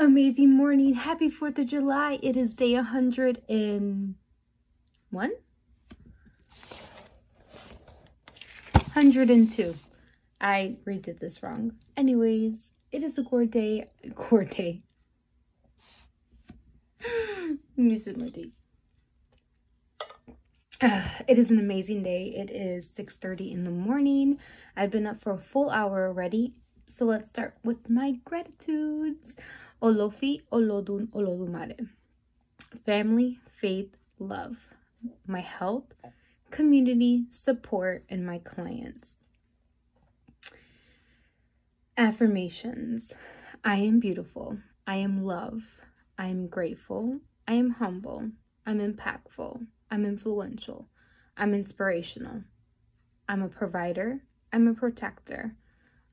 Amazing morning. Happy 4th of July. It is day 101. 102. I redid this wrong. Anyways, it is a gourd day. Gourd day. Using my. Uh, it is an amazing day. It is 6.30 in the morning. I've been up for a full hour already. So let's start with my gratitudes. Olofi, Olodun, Olodumare. Family, faith, love. My health, community, support, and my clients. Affirmations. I am beautiful. I am love. I am grateful. I am humble. I'm impactful. I'm influential. I'm inspirational. I'm a provider. I'm a protector.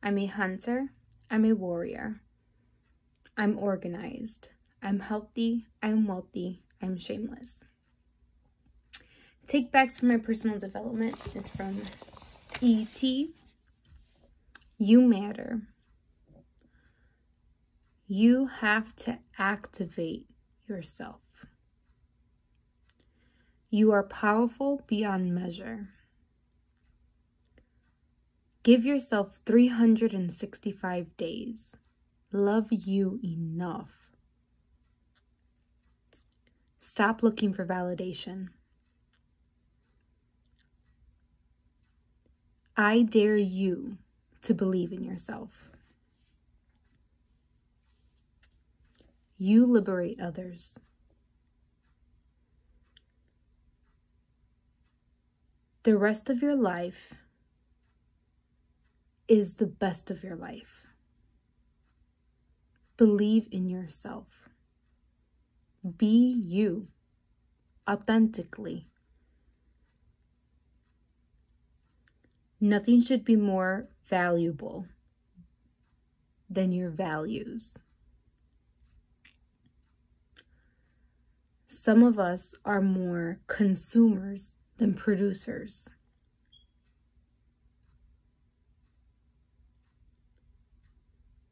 I'm a hunter. I'm a warrior. I'm organized. I'm healthy. I'm wealthy. I'm shameless. Take backs from my personal development is from E.T. You matter. You have to activate yourself. You are powerful beyond measure. Give yourself 365 days love you enough. Stop looking for validation. I dare you to believe in yourself. You liberate others. The rest of your life is the best of your life. Believe in yourself. Be you authentically. Nothing should be more valuable than your values. Some of us are more consumers than producers.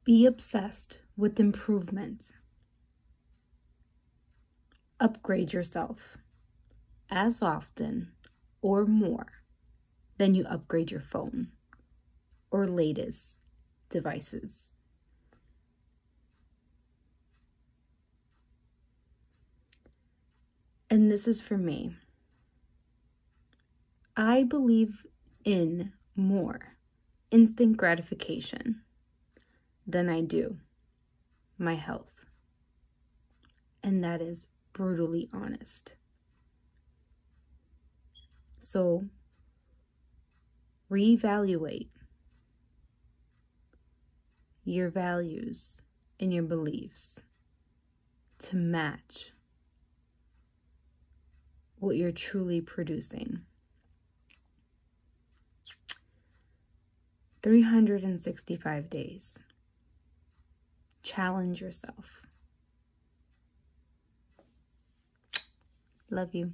Be obsessed with improvement. Upgrade yourself as often or more than you upgrade your phone or latest devices. And this is for me. I believe in more instant gratification than I do my health. And that is brutally honest. So, reevaluate your values and your beliefs to match what you're truly producing. 365 days. Challenge yourself. Love you.